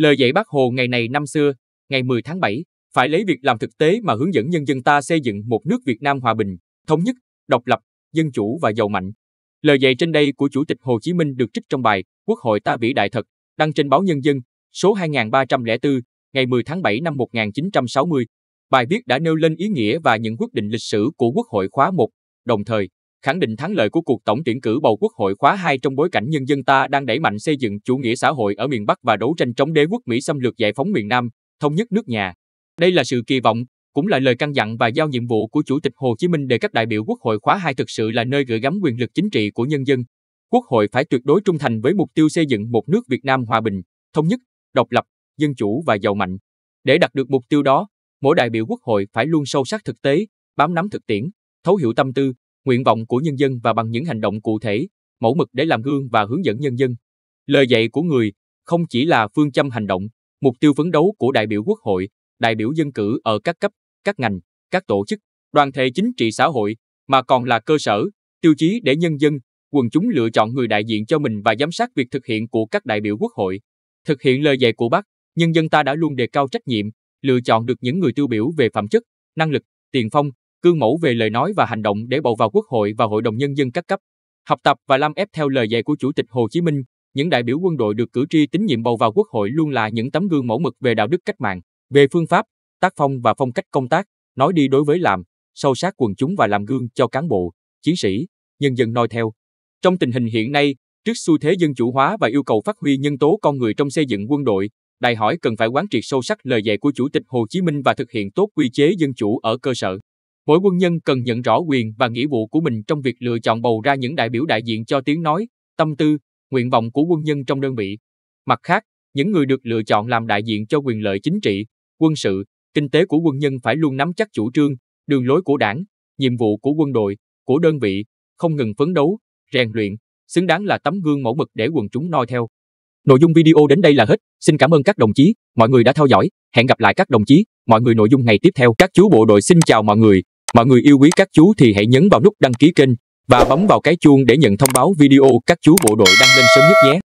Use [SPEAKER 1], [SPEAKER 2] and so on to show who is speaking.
[SPEAKER 1] Lời dạy bác Hồ ngày này năm xưa, ngày 10 tháng 7, phải lấy việc làm thực tế mà hướng dẫn nhân dân ta xây dựng một nước Việt Nam hòa bình, thống nhất, độc lập, dân chủ và giàu mạnh. Lời dạy trên đây của Chủ tịch Hồ Chí Minh được trích trong bài Quốc hội ta vĩ đại thật, đăng trên báo Nhân dân, số 2304, ngày 10 tháng 7 năm 1960. Bài viết đã nêu lên ý nghĩa và những quyết định lịch sử của Quốc hội khóa 1, đồng thời khẳng định thắng lợi của cuộc tổng tuyển cử bầu Quốc hội khóa 2 trong bối cảnh nhân dân ta đang đẩy mạnh xây dựng chủ nghĩa xã hội ở miền Bắc và đấu tranh chống đế quốc Mỹ xâm lược giải phóng miền Nam, thống nhất nước nhà. Đây là sự kỳ vọng, cũng là lời căn dặn và giao nhiệm vụ của Chủ tịch Hồ Chí Minh để các đại biểu Quốc hội khóa 2 thực sự là nơi gửi gắm quyền lực chính trị của nhân dân. Quốc hội phải tuyệt đối trung thành với mục tiêu xây dựng một nước Việt Nam hòa bình, thống nhất, độc lập, dân chủ và giàu mạnh. Để đạt được mục tiêu đó, mỗi đại biểu Quốc hội phải luôn sâu sắc thực tế, bám nắm thực tiễn, thấu hiểu tâm tư, nguyện vọng của nhân dân và bằng những hành động cụ thể, mẫu mực để làm gương và hướng dẫn nhân dân. Lời dạy của người không chỉ là phương châm hành động, mục tiêu phấn đấu của đại biểu Quốc hội, đại biểu dân cử ở các cấp, các ngành, các tổ chức, đoàn thể chính trị xã hội, mà còn là cơ sở, tiêu chí để nhân dân, quần chúng lựa chọn người đại diện cho mình và giám sát việc thực hiện của các đại biểu Quốc hội. Thực hiện lời dạy của Bác, nhân dân ta đã luôn đề cao trách nhiệm, lựa chọn được những người tiêu biểu về phẩm chất, năng lực, tiền phong, cương mẫu về lời nói và hành động để bầu vào Quốc hội và Hội đồng Nhân dân các cấp. Học tập và làm ép theo lời dạy của Chủ tịch Hồ Chí Minh, những đại biểu quân đội được cử tri tín nhiệm bầu vào Quốc hội luôn là những tấm gương mẫu mực về đạo đức cách mạng, về phương pháp, tác phong và phong cách công tác, nói đi đối với làm, sâu sát quần chúng và làm gương cho cán bộ, chiến sĩ, nhân dân noi theo. Trong tình hình hiện nay, trước xu thế dân chủ hóa và yêu cầu phát huy nhân tố con người trong xây dựng quân đội, đòi hỏi cần phải quán triệt sâu sắc lời dạy của Chủ tịch Hồ Chí Minh và thực hiện tốt quy chế dân chủ ở cơ sở. Mỗi quân nhân cần nhận rõ quyền và nghĩa vụ của mình trong việc lựa chọn bầu ra những đại biểu đại diện cho tiếng nói, tâm tư, nguyện vọng của quân nhân trong đơn vị. Mặt khác, những người được lựa chọn làm đại diện cho quyền lợi chính trị, quân sự, kinh tế của quân nhân phải luôn nắm chắc chủ trương, đường lối của đảng, nhiệm vụ của quân đội, của đơn vị, không ngừng phấn đấu, rèn luyện, xứng đáng là tấm gương mẫu mực để quần chúng noi theo. Nội dung video đến đây là hết. Xin cảm ơn các đồng chí, mọi người đã theo dõi. Hẹn gặp lại các đồng chí, mọi người nội dung ngày tiếp theo. Các chú bộ đội xin chào mọi người. Mọi người yêu quý các chú thì hãy nhấn vào nút đăng ký kênh và bấm vào cái chuông để nhận thông báo video các chú bộ đội đăng lên sớm nhất nhé.